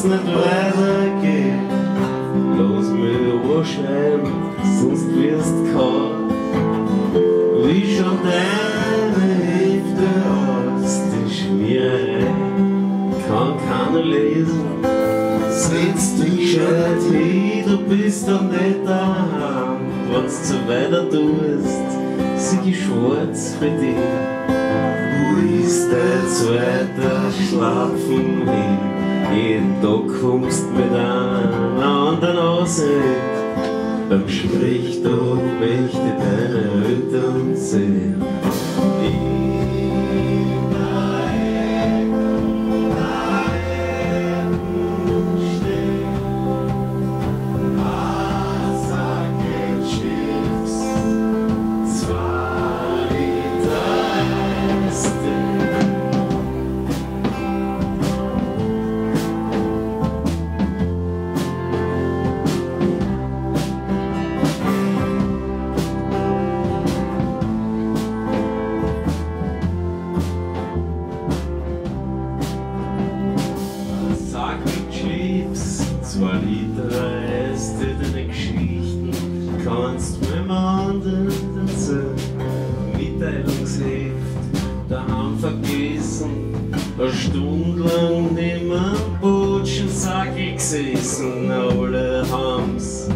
uns nicht weitergeht, los mit Ohrscheiben, sonst wirst du kalt. Wie schon deine Hälfte aus, die Schmiererei kann keiner lesen. Setz dich gescheit hin, du bist doch nicht daheim, wenn's zu weiter tust, sieh ich schwarz für dich. Wo ist der zweite Schlafen hin? Jeden Tag kommst mit einer anderen Ausrede. Beim Sprechtag möchte zwei Liter Reste deine Geschichten kannst du mir anderen erzählen. Mitteilungsheft daheim vergessen, eine Stunde lang neben einem Botschensackel gesessen, alle haben's.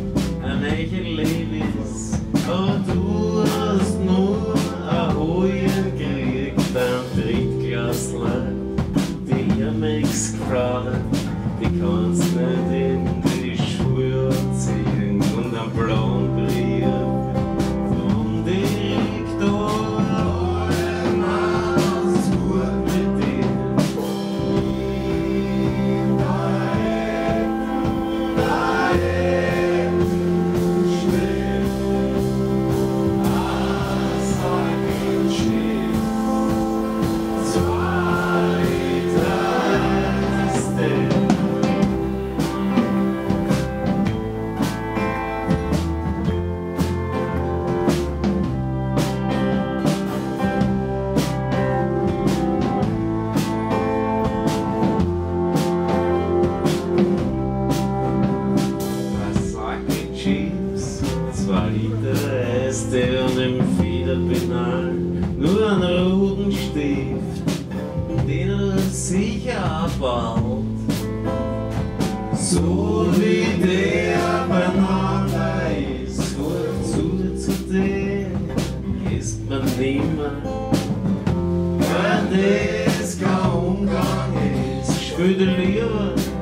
Ein neues Levis, aber du hast nur ein Hohen gekriegt, ein Drittklassler, die Amex gefragt, nur ein Rudenstift, den er sicher abbaut. So wie der beieinander ist, gut zu zu dem ist man nimmer. Wenn das kein Umgang ist, spürt lieber.